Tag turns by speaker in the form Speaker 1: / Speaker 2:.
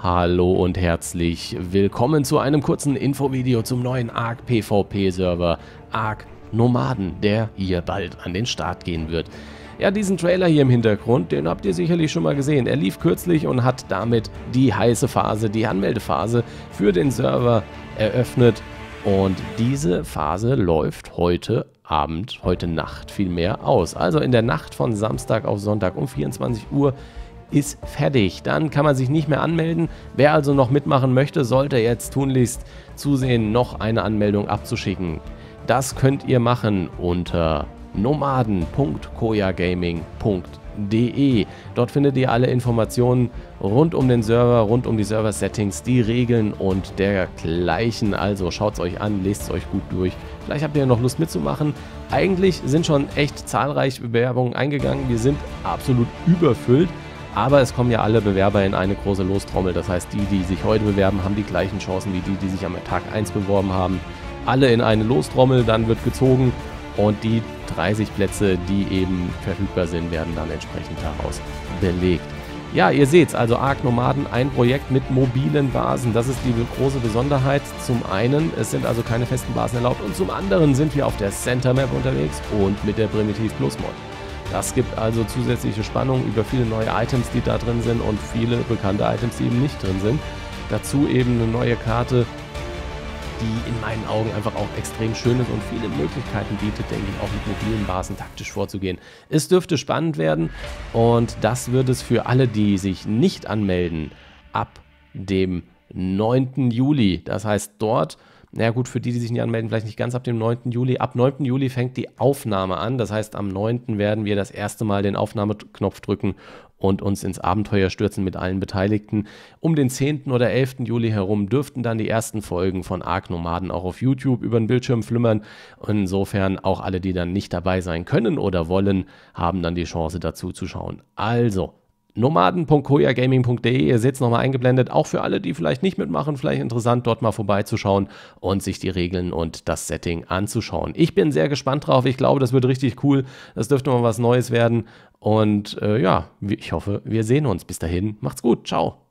Speaker 1: Hallo und herzlich willkommen zu einem kurzen Infovideo zum neuen ARC PvP Server ARC Nomaden, der hier bald an den Start gehen wird. Ja, diesen Trailer hier im Hintergrund, den habt ihr sicherlich schon mal gesehen. Er lief kürzlich und hat damit die heiße Phase, die Anmeldephase für den Server eröffnet. Und diese Phase läuft heute Abend, heute Nacht vielmehr aus. Also in der Nacht von Samstag auf Sonntag um 24 Uhr ist fertig. Dann kann man sich nicht mehr anmelden. Wer also noch mitmachen möchte, sollte jetzt tunlichst zusehen, noch eine Anmeldung abzuschicken. Das könnt ihr machen unter nomaden.koyagaming.de. Dort findet ihr alle Informationen rund um den Server, rund um die Server-Settings, die Regeln und dergleichen. Also schaut es euch an, lest es euch gut durch. Vielleicht habt ihr noch Lust mitzumachen. Eigentlich sind schon echt zahlreiche Bewerbungen eingegangen. Wir sind absolut überfüllt. Aber es kommen ja alle Bewerber in eine große Lostrommel. Das heißt, die, die sich heute bewerben, haben die gleichen Chancen wie die, die sich am Tag 1 beworben haben. Alle in eine Lostrommel, dann wird gezogen und die 30 Plätze, die eben verfügbar sind, werden dann entsprechend daraus belegt. Ja, ihr seht es, also Ark Nomaden, ein Projekt mit mobilen Basen. Das ist die große Besonderheit. Zum einen, es sind also keine festen Basen erlaubt und zum anderen sind wir auf der Center Map unterwegs und mit der Primitiv Plus Mod. Das gibt also zusätzliche Spannung über viele neue Items, die da drin sind und viele bekannte Items, die eben nicht drin sind. Dazu eben eine neue Karte, die in meinen Augen einfach auch extrem schön ist und viele Möglichkeiten bietet, denke ich, auch mit mobilen Basen taktisch vorzugehen. Es dürfte spannend werden und das wird es für alle, die sich nicht anmelden, ab dem 9. Juli. Das heißt, dort naja gut, für die, die sich nicht anmelden, vielleicht nicht ganz ab dem 9. Juli. Ab 9. Juli fängt die Aufnahme an. Das heißt, am 9. werden wir das erste Mal den Aufnahmeknopf drücken und uns ins Abenteuer stürzen mit allen Beteiligten. Um den 10. oder 11. Juli herum dürften dann die ersten Folgen von Ark Nomaden auch auf YouTube über den Bildschirm flimmern. Insofern auch alle, die dann nicht dabei sein können oder wollen, haben dann die Chance dazu zu schauen. Also, nomaden.koyagaming.de. Ihr seht es nochmal eingeblendet. Auch für alle, die vielleicht nicht mitmachen, vielleicht interessant, dort mal vorbeizuschauen und sich die Regeln und das Setting anzuschauen. Ich bin sehr gespannt drauf. Ich glaube, das wird richtig cool. Das dürfte mal was Neues werden. Und äh, ja, ich hoffe, wir sehen uns. Bis dahin, macht's gut. Ciao.